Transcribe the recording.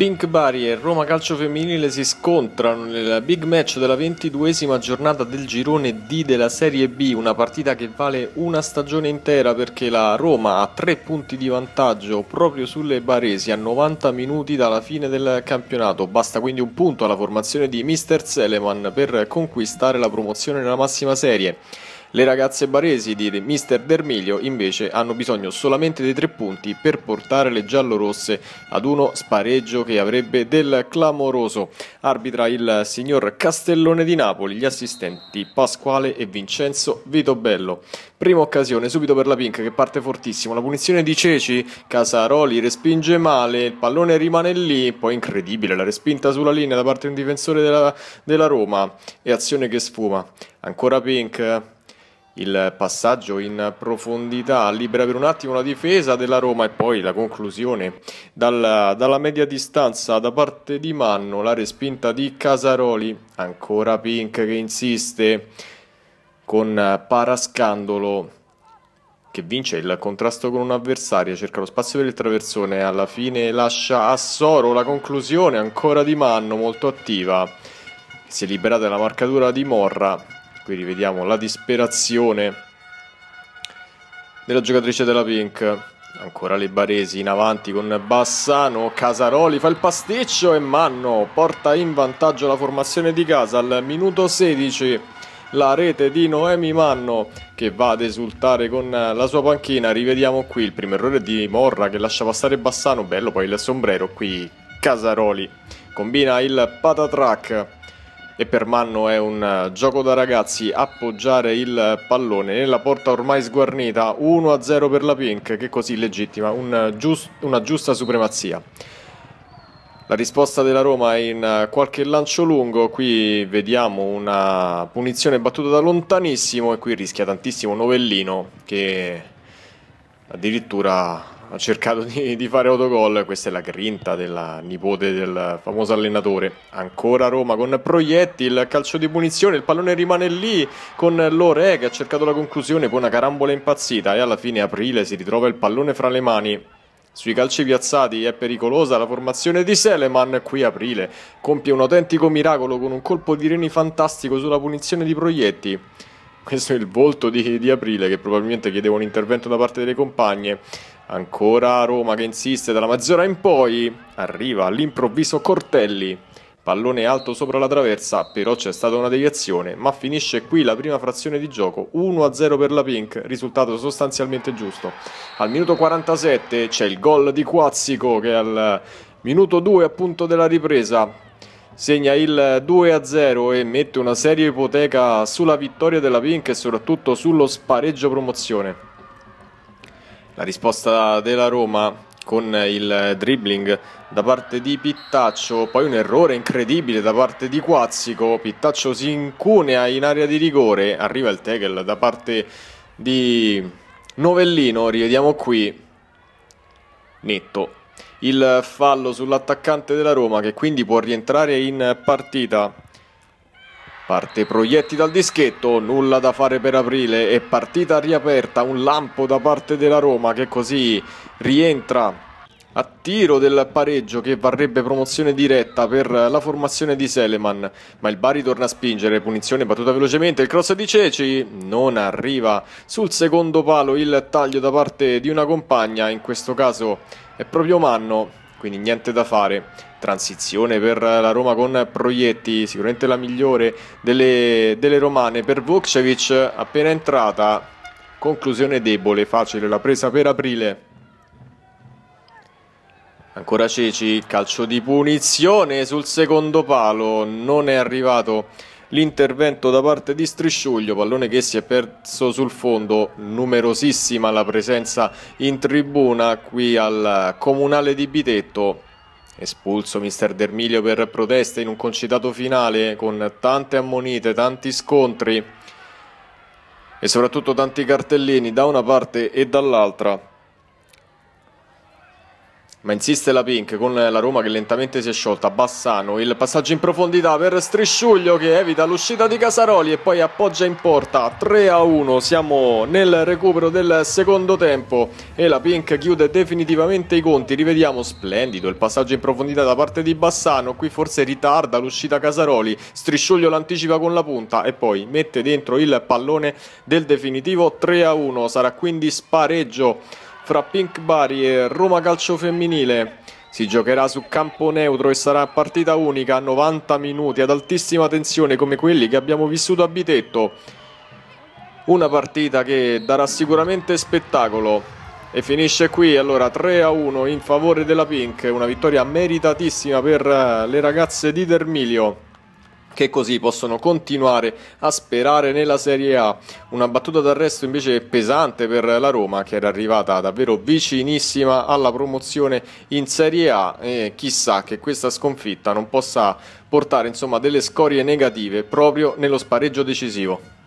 Pink Bari e Roma Calcio Femminile si scontrano nel big match della ventiduesima giornata del girone D della Serie B, una partita che vale una stagione intera perché la Roma ha tre punti di vantaggio proprio sulle baresi a 90 minuti dalla fine del campionato, basta quindi un punto alla formazione di Mister Seleman per conquistare la promozione nella massima serie. Le ragazze baresi di Mister Dermiglio invece hanno bisogno solamente dei tre punti per portare le giallorosse ad uno spareggio che avrebbe del clamoroso. Arbitra il signor Castellone di Napoli, gli assistenti Pasquale e Vincenzo Vitobello. Prima occasione subito per la Pink che parte fortissimo, la punizione di Ceci, Casaroli respinge male, il pallone rimane lì, poi incredibile la respinta sulla linea da parte di un difensore della, della Roma e azione che sfuma. Ancora Pink, il passaggio in profondità. Libera per un attimo la difesa della Roma e poi la conclusione dalla, dalla media distanza da parte di Manno, la respinta di Casaroli, ancora Pink che insiste con Parascandolo che vince il contrasto con un avversario, cerca lo spazio per il traversone alla fine lascia a Soro la conclusione ancora di Manno molto attiva, si è liberata della marcatura di Morra qui rivediamo la disperazione della giocatrice della Pink. Ancora le Baresi in avanti con Bassano. Casaroli fa il pasticcio e Manno porta in vantaggio la formazione di casa. Al minuto 16 la rete di Noemi Manno che va ad esultare con la sua panchina. Rivediamo qui il primo errore di Morra che lascia passare Bassano. Bello poi il sombrero. Qui Casaroli combina il patatrack e per Manno è un eh, gioco da ragazzi appoggiare il pallone nella porta ormai sguarnita 1-0 per la Pink che così legittima un giust- una giusta supremazia. La risposta della Roma è in eh, qualche lancio lungo, qui vediamo una punizione battuta da lontanissimo e qui rischia tantissimo Novellino che addirittura ha cercato di, di, fare autogol, questa è la grinta della nipote del famoso allenatore. Ancora Roma con Proietti, il calcio di punizione, il pallone rimane lì con Lore che ha cercato la conclusione, poi una carambola impazzita e alla fine Aprile si ritrova il pallone fra le mani. Sui calci piazzati è pericolosa la formazione di Seleman, qui Aprile compie un autentico miracolo con un colpo di reni fantastico sulla punizione di Proietti. Questo è il volto di, di Aprile che probabilmente chiedeva un intervento da parte delle compagne. Ancora Roma che insiste dalla mezz'ora in poi. Arriva all'improvviso Cortelli. Pallone alto sopra la traversa, però c'è stata una deviazione, ma finisce qui la prima frazione di gioco, 1-0 per la Pink, risultato sostanzialmente giusto. Al minuto 47 c'è il gol di Quazzico che al minuto 2 appunto della ripresa segna il 2-0 e mette una seria ipoteca sulla vittoria della Pink e soprattutto sullo spareggio promozione. La risposta della Roma con il dribbling da parte di Pittaccio, poi un errore incredibile da parte di Quazzico, Pittaccio si incunea in area di rigore, arriva il tackle da parte di Novellino, rivediamo qui, netto, il fallo sull'attaccante della Roma che quindi può rientrare in partita. Parte proietti dal dischetto, nulla da fare per aprile e partita riaperta, un lampo da parte della Roma che così rientra a tiro del pareggio che varrebbe promozione diretta per la formazione di Seleman, ma il Bari torna a spingere, punizione battuta velocemente, il cross di Ceci non arriva sul secondo palo il taglio da parte di una compagna, in questo caso è proprio Manno quindi niente da fare. Transizione per la Roma con Proietti, sicuramente la migliore delle, delle romane per Vukcevic, appena entrata, conclusione debole, facile la presa per Aprile. Ancora Ceci, calcio di punizione sul secondo palo, non è arrivato l'intervento da parte di Strisciuglio, pallone che si è perso sul fondo, numerosissima la presenza in tribuna qui al Comunale di Bitetto. Espulso mister Dermiglio per proteste in un concitato finale con tante ammonite, tanti scontri e soprattutto tanti cartellini da una parte e dall'altra. Ma insiste la Pink con la Roma che lentamente si è sciolta. Bassano, il passaggio in profondità per Strisciuglio che evita l'uscita di Casaroli e poi appoggia in porta. 3 a 1. Siamo nel recupero del secondo tempo e la Pink chiude definitivamente i conti. Rivediamo splendido il passaggio in profondità da parte di Bassano. Qui forse ritarda l'uscita Casaroli. Strisciuglio l'anticipa con la punta e poi mette dentro il pallone del definitivo 3 a 1. Sarà quindi spareggio fra Pink Bari e Roma Calcio Femminile. Si giocherà su campo neutro e sarà partita unica a 90 minuti ad altissima tensione come quelli che abbiamo vissuto a Bitetto. Una partita che darà sicuramente spettacolo e finisce qui allora 3 a 1 in favore della Pink, una vittoria meritatissima per le ragazze di Termilio che così possono continuare a sperare nella Serie A. Una battuta d'arresto invece pesante per la Roma che era arrivata davvero vicinissima alla promozione in Serie A e chissà che questa sconfitta non possa portare insomma delle scorie negative proprio nello spareggio decisivo.